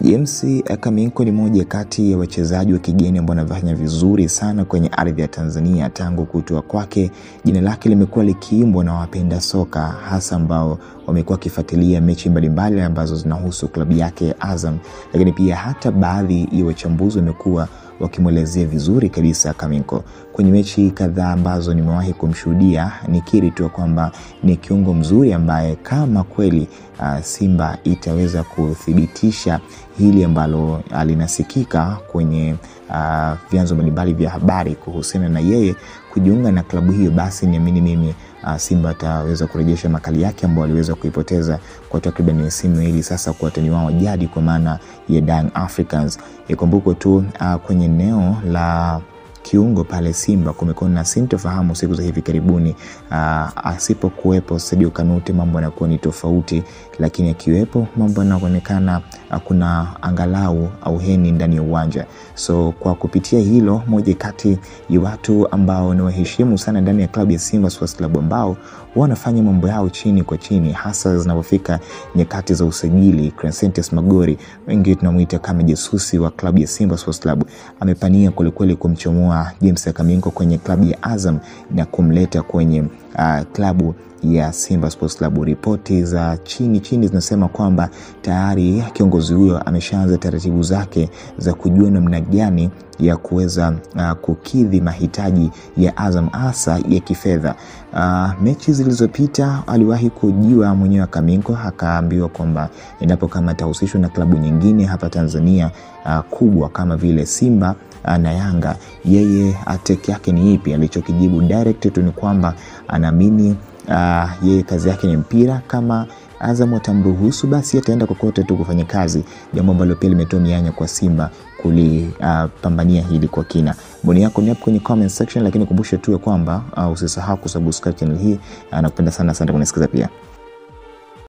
James Kaminko ni moja kati ya wachezaji wa kigeni ambao wanafanya vizuri sana kwenye ardhi ya Tanzania. Tangu kutua kwake, jina lake limekuwa likiimbwa na wapenda soka, hasa ambao wamekuwa wakifuatilia mechi mbalimbali ambazo zinahusu klabu yake ya Azam, lakini pia hata baadhi ya wachambuzi wamekuwa wakimwelezea vizuri kabisa Kaminko kwenye mechi kadhaa ambazo nimewahi kumshuhudia. Nikiri tu kwamba ni kiungo mzuri ambaye kama kweli uh, Simba itaweza kuthibitisha hili ambalo linasikika kwenye uh, vyanzo mbalimbali vya habari kuhusiana na yeye kujiunga na klabu hiyo, basi niamini mimi uh, Simba ataweza kurejesha makali yake ambayo aliweza kuipoteza kwa takriban misimu hili sasa kwa watani wao jadi kwa maana ya Young Africans. Ikumbukwe tu uh, kwenye eneo la kiungo pale Simba kumekuwa na sintofahamu siku za hivi karibuni. Uh, asipokuwepo Sadio Kanute mambo yanakuwa ni tofauti, lakini akiwepo mambo yanaonekana kuna angalau auheni ndani ya uwanja. So kwa kupitia hilo, moja kati ya watu ambao ni waheshimu sana ndani ya klabu ya Simba Sports Club ambao wanafanya mambo yao chini kwa chini, hasa zinapofika nyakati za usajili. Crescentius Magori, wengi tunamuita kama jasusi wa klabu ya Simba Sports Club, amepania kwelikweli kumchomoa James Akamingo kwenye klabu ya Azam na kumleta kwenye uh, klabu ya Simba Sports Club. Ripoti za chini chini zinasema kwamba tayari kiongozi huyo ameshaanza taratibu zake za kujua namna gani ya kuweza uh, kukidhi mahitaji ya Azam hasa ya kifedha. Uh, mechi zilizopita aliwahi kujiwa mwenyewe Kaminko akaambiwa kwamba endapo kama atahusishwa na klabu nyingine hapa Tanzania uh, kubwa kama vile Simba uh, na Yanga, yeye ateki yake ni ipi? Alichokijibu direct tu ni kwamba anaamini Uh, yeye kazi yake ni mpira. Kama Azam watamruhusu basi ataenda kokote tu kufanya kazi, jambo ambalo pia limetoa mianya kwa Simba kulipambania uh, hili kwa kina. Maoni yako ni hapo kwenye comment section, lakini kumbusha tu ya kwamba uh, usisahau kusubscribe channel hii uh, nakupenda sana, asante kunisikiza pia.